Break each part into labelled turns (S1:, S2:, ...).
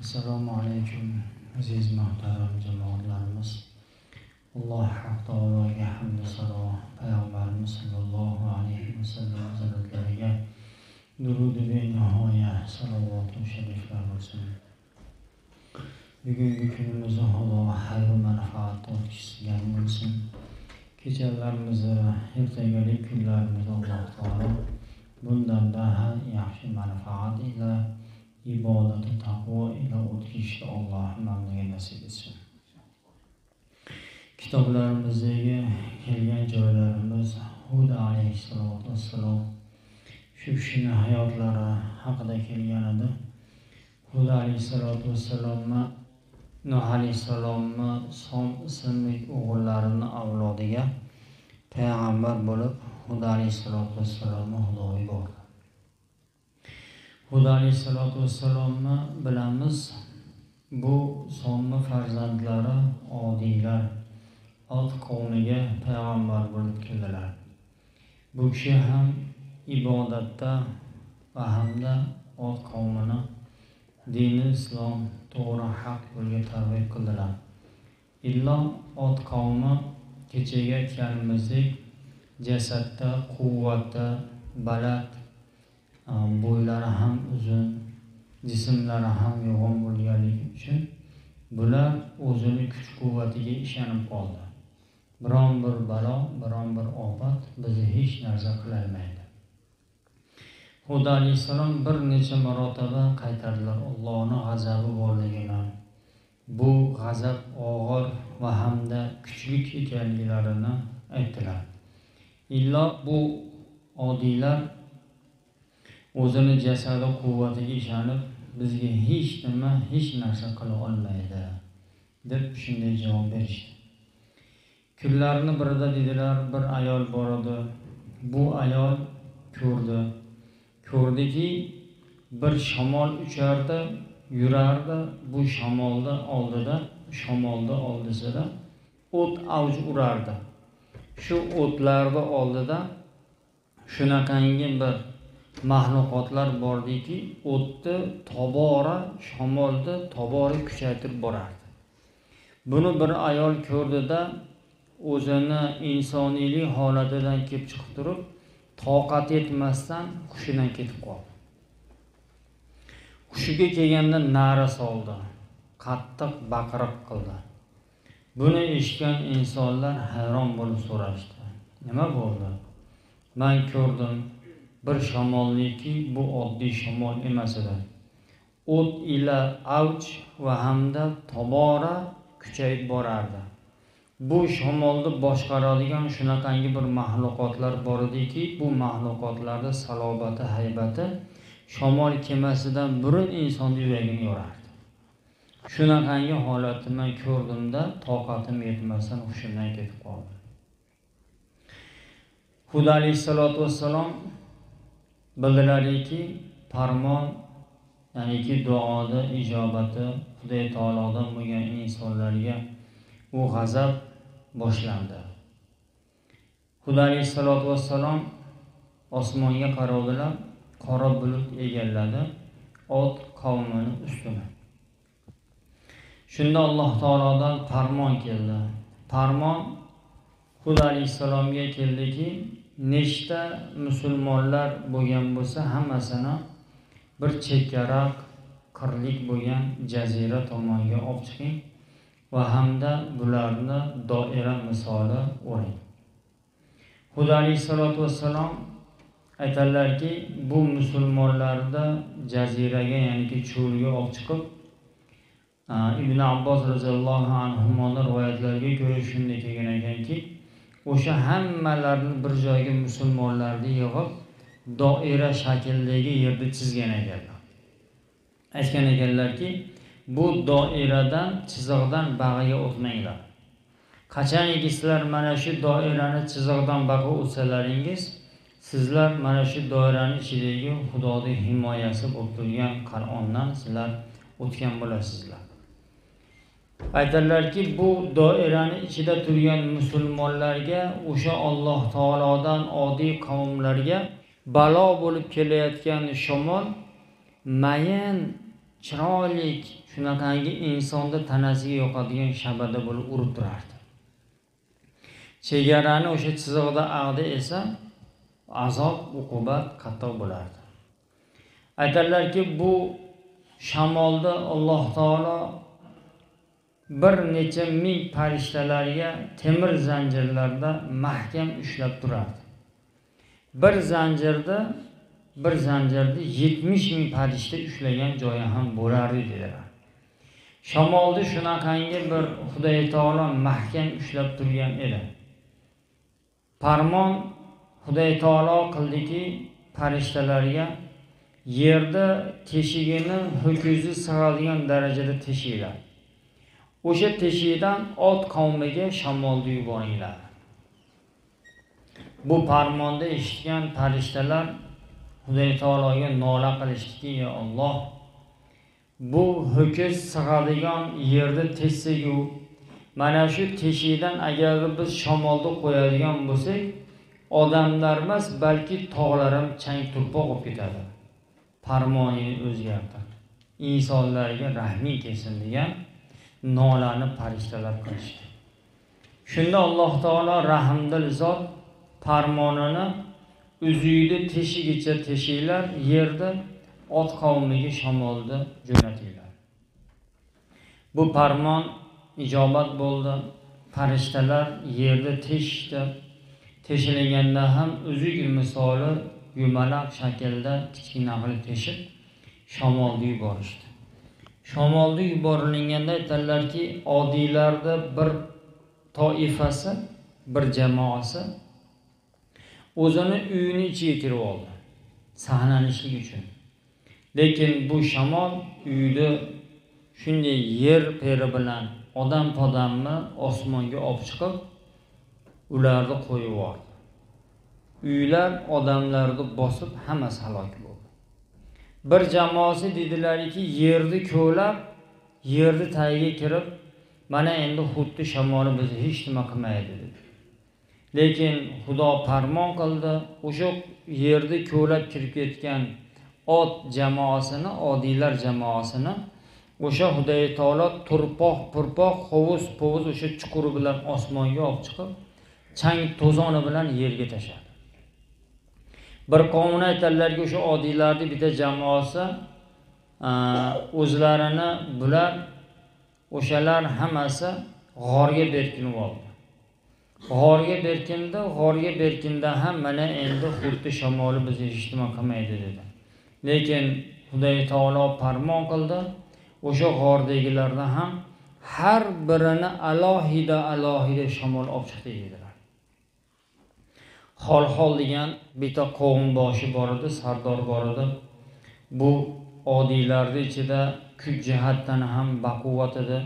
S1: assalomu alaykum aziz muhtaram jamoatlarimiz alloh haq taologa hamdu sado payg'ambarimiz sollallohu alayhi vasallam hazratlariga durudi benihoya salovatu shariflar bo'lsin. Bugungi kunimizni xudo xayru manfaat o'tkazgan bo'lsin. Kechalarimizni ertagalik kunlarimizni alloh taolo bundan yaxshi manfaat ila ibodati taqvo ila o'tkazishni alloh hammaga nasib etsin. Kitoblarimizdagi kelgan joylarimiz hud alayhissalotu vassalom shu kishini hayotlari haqida kelgan edi hud alayhissalotu vassalomni nuh alayhissalomni som ismli o'g'illarini avlodiga payg'ambar bo'lib hud alayhissalotu vassalomni xudo yubordi xudo alayhissalotu vassalomni bilamiz bu somni farzandlari odiylar ot qavmiga payg'ambar bo'lib keldilar. Bu kishi ham ibodatda va hamda ot qavmini dini islom to'g'ri haq yo'lga targ'ib qildilar. Illo ot qavmi kechaga aytganimizdek jasadda quvvatda baland bo'ylari ham uzun jismlari ham yo'g'on bo'lganligi uchun bular o'zini kuch quvvatiga ishonib qoldi. Biron bir balo biron bir ofat bizni hech narsa qilolmaydi hud alayhissalom bir necha marotaba qaytardilar. Ollohni g'azabi borligini bu g'azab og'ir va hamda kuchli ekanliklarini aytdilar. Illo bu odiylar o'zini jasadi quvvatiga ishonib bizga hech nima hech narsa qila olmaydi deb shunday javob berishdi. Kunlarni birida dedilar bir ayol bor edi. Bu ayol ko'rdi. Ko'rdiki bir shamol uchardi yurardi. Bu shamolni oldida shamolni oldisida o't avj urardi. Shu o'tlarni oldida shunaqangi bir maxluqotlar bordiki o'tni tobora shamolni tobora kuchaytirib borardi. Buni bir ayol ko'rdida o'zini insoniylik holatidan kelib chiqib turib toqat etmasdan hushidan ketib qoldi. Hushiga kelganda na'ra soldi qattiq baqiriq qildi. Buni eshitgan insonlar hayron bo'lib so'rashdi. Nima bo'ldi? Man ko'rdim bir shamolliki bu oddiy shamol emas edi. O't ila avj va hamda tobora kuchayib borardi. Bu shamolni boshqaradigan shunaqangi bir maxluqotlar bor ediki bu maxluqotlarni salobati haybati shamol kemasidan burun insonni yuragini yorardi. Shunaqangi holatni man ko'rdimda toqatim yetmasdan hushimdan ketib qoldim hud alayhissalotu vassalom bildilariki farmon ya'niki duoni ijobati xudoy taolodan bo'lgan insonlarga u g'azab boshlandi. Xudo alayhissalotu vassalom osmonga qarovdilar qora bulut egalladi ot qavmini ustini. Shunda alloh taolodan farmon keldi. Farmon xudo alayhissalomga keldiki nechta musulmonlar bo'lgan bo'lsa hammasini bir chekkaroq qirlik bo'lgan jazira tomonga olib chiqing va hamda bularni doira misoli o'ring. Xudo alayhissalotu vassalom aytadilarki bu musulmonlarni jaziraga ya'niki cho'lga olib chiqib ibn abbos roziyallohu anhuni rivoyatlariga ko'ra shunday kelgan ekanki o'sha hammalarni bir joyga musulmonlarni yig'ib doira shaklidagi yerni chizgan ekanlar. Aytgan ekanlarki bu doiradan chiziqdan bag'iga o'tmanglar. Qachoniki sizlar mana shu doirani chiziqdan bag'i o'tsalaringiz sizlar mana shu doirani ichidagi xudoni himoyasi bo'lib turgan qar'ondan sizlar o'tgan bo'lasizlar. Aytadilarki bu doirani ichida turgan musulmonlarga o'sha olloh taolodan odiy qavmlarga balo bo'lib kelayotgan shamol mayin chiroyli shunaqangi insonni tanasiga yoqadigan shabada bo'lib urib turardi. Chegarani o'sha chizig'ida ag'di esa azob uqubat qattiq bo'lardi. Aytadilarki bu shamolda alloh taolo bir necha ming farishtalarga temir zanjirlarda mahkam ushlab turardi. Bir zanjirda bir zanjirda yetmish ming farishta ushlagan joyi ham bo'lardi dedilar. Shamolni shunaqangi bir xudoy taolo mahkam ushlab turgan edi. Farmon xudoy taolo qildiki farishtalarga yerda teshigini ho'kizi sig'adigan darajada teshinglar. O'sha teshikdan ot qavmiga shamolni yuboringlar. Bu farmonni eshitgan farishtalar xudoy taologa nola qilishdiki ey olloh bu ho'kiz sig'adigan yerni tezsagu mana shu teshikdan agar biz shamolni qo'yadigan bo'lsak odamlar emas balki tog'lar ham chang turpoq bo'lib ketadi. Farmoningni o'zgartir insonlarga rahming kelsin degan nolani farishtalar qilishdi. Shunda alloh taolo rahmdil zot farmonini uzuydi teshigicha teshinglar yerda ot qavmiga shamolni jo'natinglar. Bu farmon ijobat bo'ldi. Farishtalar yerda teshishdi. Teshilganda ham uzuk misoli yumalaq shaklda kichkina qilib teshib shamolni yuborishdi. Shamolni yuborilganda aytadilarki odiylarni bir toifasi bir jamoasi o'zini uyini ichiga kirib oldi saqlanishlik uchun. Lekin bu shamol uyni shunday yer peri bilan odam podamni osmonga olib chiqib ularni qo'yib yubordi. Uylar odamlarni bosib hammasi halok bo'ldi. Bir jamoasi dedilarki yerni ko'lab yerni tagiga kirib mana endi xuddi shamoli bizni hech nima qilmaydi dedi. Lekin xudo farmon qildi o'sha yerni ko'lab kirib ketgan ot jamoasini odiylar jamoasini o'sha xudoy taolo turpoq purpoq hovuz povuz o'sha chuquri bilan osmonga olib chiqib chang to'zoni bilan yerga tashladi. Bir qavmni aytadilarki o'sha odiylarni bitta jamoasi o'zlarini bular o'shalar hammasi g'orga berkinib oldi. G'orga berkindi g'orga berkinda ham mana endi xuddi shamoli bizni hech nima qilmaydi dedi. Lekin xudoy taolo farmon qildi o'sha g'ordagilarni ham har birini alohida alohida shamol olib chiqdi dedilar xolxol degan bitta qovun boshi bor edi sardor bor edi. Bu odiylarni ichida kuch jihatdan ham baquvvat edi.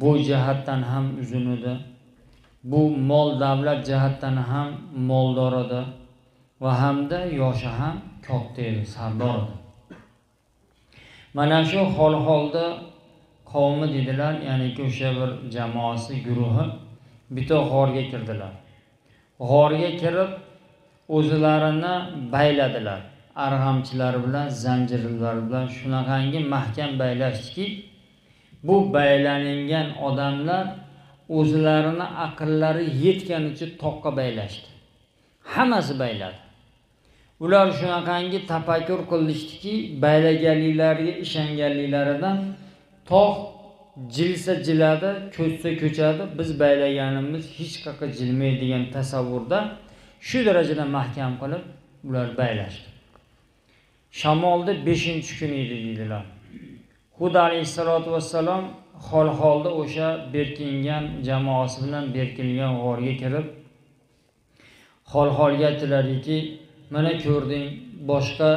S1: Bo'y jihatdan ham uzun edi. Bu mol davlat jihatdan ham moldor edi. Va hamda yoshi ham katta edi sardor edi. Mana shu hol holda qavmi dedilar ya'niki o'sha bir jamoasi guruhi bitta g'orga kirdilar. G'orga kirib o'zlarini bayladilar. Arg'amchilar bilan zanjirlar bilan shunaqangi mahkam baylashdiki bu baylangan odamlar o'zlarini aqllari yetganicha toqqa baylashdi. Hammasi bayladi. Ular shunaqangi tafakkur qilishdiki baylaganliklariga ishonganliklaridan tog' jilsa jiladi ko'chsa ko'chadi. Biz baylaganimiz hech qayerga jilmaydi degan tasavvurda shu darajada mahkam qilib ular baylashdi. Shamolni beshinchi kuni edi deydilar. Hud alayhissalotu vassalom hol holda o'sha berkingan jamoasi bilan berkilgan g'orga kirib hol holga aytilardiki mana ko'rding boshqa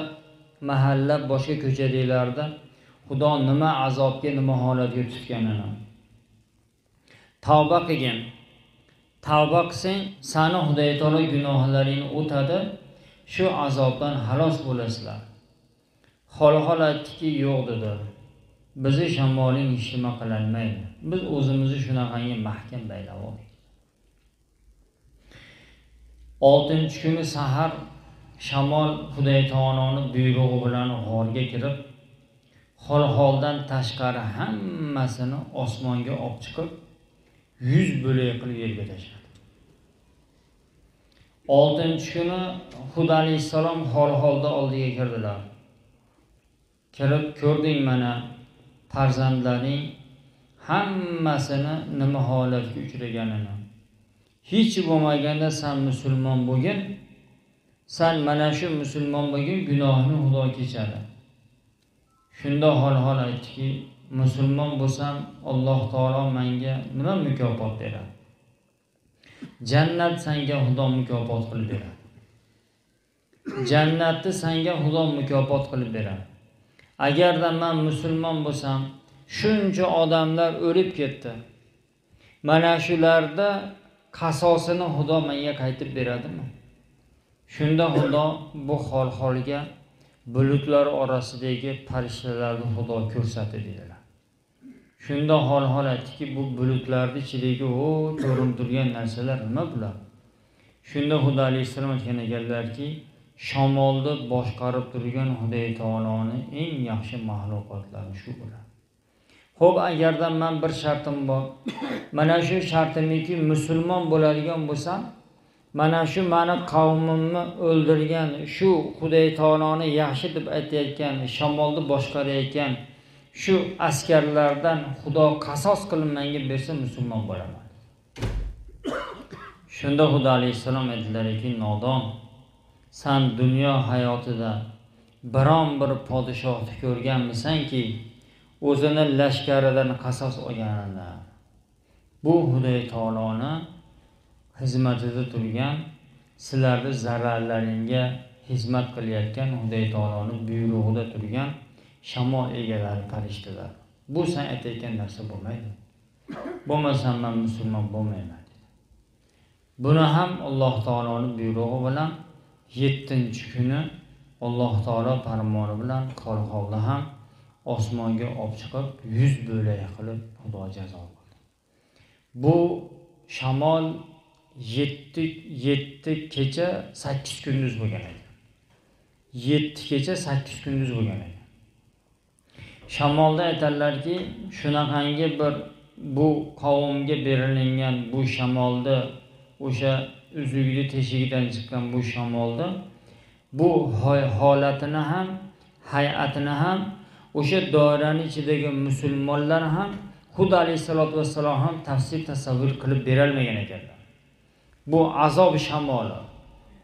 S1: mahalla boshqa ko'chadagilarda xudo nima azobga nima holatga tutganini tavba qilgin. Tavba qilsang sani xudoy taolo gunohlaringni o'tadi shu azobdan xalos bo'lasizlar. Hol aytdiki yo'q dedi. Bizni shamoling hech nima qilolmaydi biz o'zimizni shunaqangi mahkam baylab oldik. Oltinchi kuni sahar shamol xudoy taoloni buyrug'i bilan g'orga kirib hol holdan tashqari hammasini osmonga olib chiqib yuz bo'lak qilib yerga tashladi. Oltinchi kuni hud alayhissalom hol holda oldiga kirdilar. Kirib ko'rding mana farzandlaring hammasini nima holatga uchraganini. Hech bo'lmaganda san musulmon bo'lgin san mana shu musulmon bo'lgin gunohni xudo kechadi. Shunda hol hol aytdiki musulmon bo'lsam alloh taolo menga nima mukofot beradi? Jannat sanga xudo mukofot qilib beradi. Jannatni sanga xudo mukofot qilib beradi. Agarda man musulmon bo'lsam shuncha odamlar o'lib ketdi. Mana shularda qasosini xudo menga qaytib beradimi? Shunda xudo bu hol holga bulutlar orasidagi farishtalarni xudo ko'rsatdi dedilar. Shunda hol aytdiki bu bulutlarni ichidagi u ko'rinib turgan narsalar nima bular? Shunda xudo alayhissalom aytgan ekanlarki shamolni boshqarib turgan xudoy taoloni eng yaxshi maxluqotlari shu bo'ladi. Ho'p agarda man bir shartim bor. Mana shu shartimiki musulmon bo'ladigan bo'lsam mana shu mani qavmimni o'ldirgan shu xudoy taoloni yaxshi deb aytayotgan shamolni boshqarayotgan shu askarlardan xudo qasos qilib menga bersa musulmon bo'laman. Shunda xudo alayhissalom aytdilarki nodon san dunyo hayotida biron bir podshohni ko'rganmisanki o'zini lashkaridan qasos olganini bu xudoy taoloni xizmatida turgan sizlarni zararlaringga xizmat qilayotgan xudoy taoloni buyrug'ida turgan shamol egalari farishtalar bu san aytayotgan narsa bo'lmaydi. Bo'lmasam man musulmon bo'lmayman buni ham alloh taoloni buyrug'i bilan yettinchi kuni alloh taolo farmoni bilan holda ham osmonga olib chiqib yuz bo'lak qilib xudo jazo qildi. Bu shamol yetti yetti kecha sakkiz kunduz bo'lgan ekan yetti kecha sakkiz kunduz bo'lgan ekan shamolda aytadilarki shunaqangi bir bu qavmga berilingan bu shamolni o'sha uzukni teshigidan chiqqan bu shamolni bu holatini ham hay'atini ham o'sha doirani ichidagi musulmonlar ham xuddi alayhissalotu vassalom ham tafsir tasavvur qilib berolmagan ekanlar. Bu azob shamoli.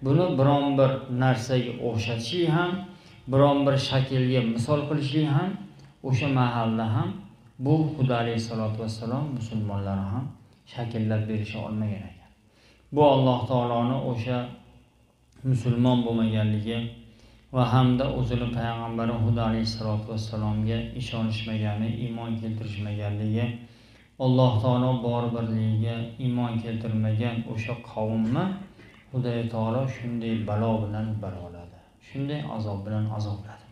S1: Buni biron bir narsaga o'xshatishlik ham biron bir shaklga misol qilishlik ham o'sha mahalda ham bu xudo alayhissalotu vassalom musulmonlar ham shakllab berisha olmagan ekan. Bu alloh taoloni o'sha musulmon bo'lmaganligi va hamda o'zini payg'ambari xudo alayhissalotu vassalomga ishonishmagani iymon keltirishmaganligi alloh taolo bor birligiga iymon keltirmagan o'sha qavmni xudoy taolo shunday balo bilan baloladi shunday azob bilan azobladi.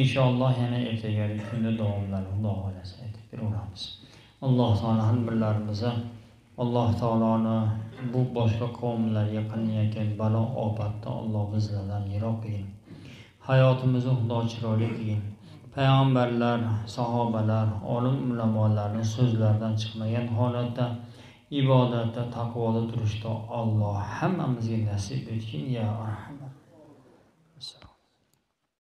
S1: Inshaalloh yana ertagagi kunda davomlari xudo xohlasa aytib beraveramiz. Alloh taolo har birlarimizni alloh taoloni bu boshqa qavmlarga qilinayotgan balo ofatni alloh bizlardan yiroq qilgin. Hayotimizni xudo chiroyli qilgin. Payg'ambarlar sahobalar olim ulamolarni so'zlaridan chiqmagan holatda ibodatda taqvoda turishda alloh hammamizga nasib etgin ya arham.